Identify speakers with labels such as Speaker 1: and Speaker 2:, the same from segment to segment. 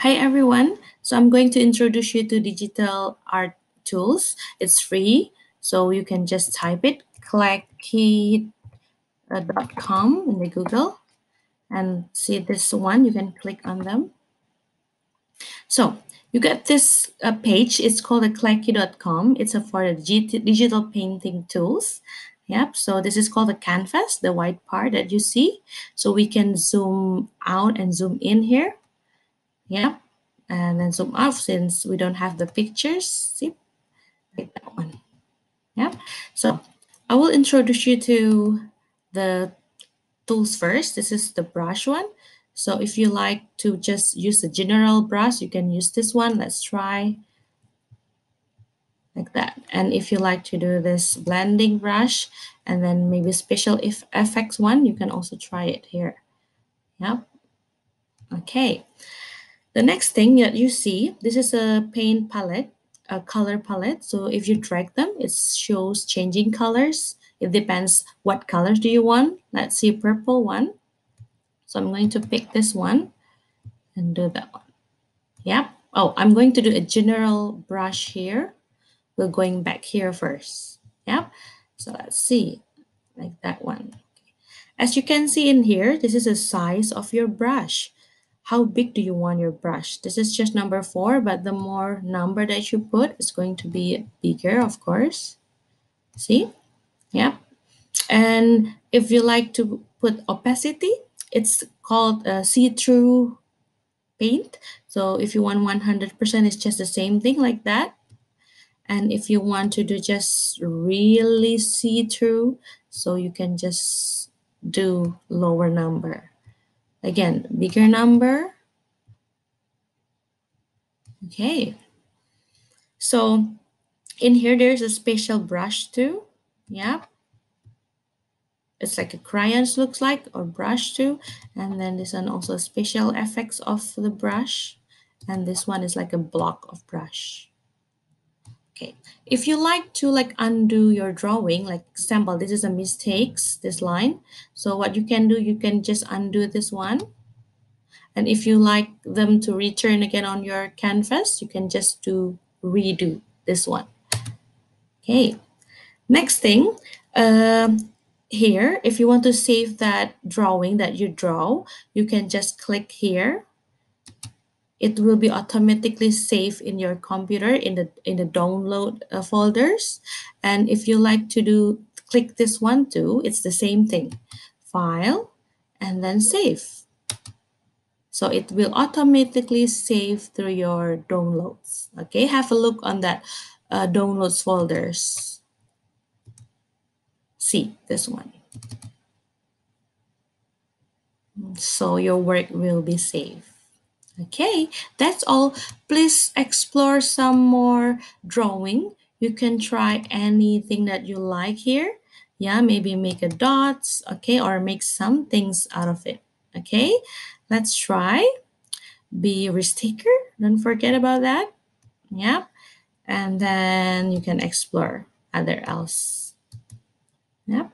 Speaker 1: Hi everyone. So I'm going to introduce you to digital art tools. It's free, so you can just type it Kleki.com in the Google and see this one. You can click on them. So you get this uh, page. It's called a Kleki.com. It's a for the digital painting tools. Yep, so this is called the canvas, the white part that you see. So we can zoom out and zoom in here. Yep, and then zoom out since we don't have the pictures. See, like that one. Yep, so I will introduce you to the tools first. This is the brush one. So if you like to just use the general brush, you can use this one. Let's try like that. And if you like to do this blending brush and then maybe special if effects one, you can also try it here. Yep. Okay. The next thing that you see, this is a paint palette, a color palette. So if you drag them, it shows changing colors. It depends what colors do you want. Let's see purple one. So I'm going to pick this one and do that one. Yep. Oh, I'm going to do a general brush here we're going back here first. Yep. So let's see, like that one. As you can see in here, this is the size of your brush. How big do you want your brush? This is just number four, but the more number that you put, it's going to be bigger, of course. See? Yeah. And if you like to put opacity, it's called see-through paint. So if you want 100%, it's just the same thing like that. And if you want to do just really see through, so you can just do lower number. Again, bigger number. Okay. So in here, there's a special brush too. Yeah. It's like a crayons looks like or brush too. And then this one also special effects of the brush. And this one is like a block of brush. Okay, if you like to like undo your drawing, like example, this is a mistakes, this line. So what you can do, you can just undo this one. And if you like them to return again on your canvas, you can just do redo this one. Okay, next thing, um, here, if you want to save that drawing that you draw, you can just click here it will be automatically saved in your computer in the in the download uh, folders. And if you like to do click this one too it's the same thing. File and then save. So it will automatically save through your downloads. Okay have a look on that uh, downloads folders. See this one. So your work will be saved Okay, that's all. Please explore some more drawing. You can try anything that you like here. Yeah, maybe make a dots, okay, or make some things out of it. Okay, let's try. Be a sticker. Don't forget about that. Yeah, and then you can explore other else. Yep.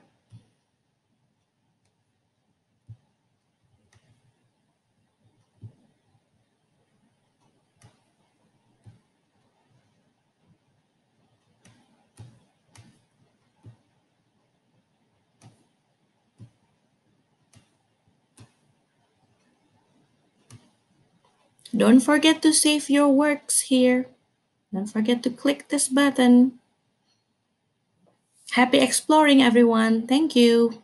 Speaker 1: Don't forget to save your works here. Don't forget to click this button. Happy exploring, everyone. Thank you.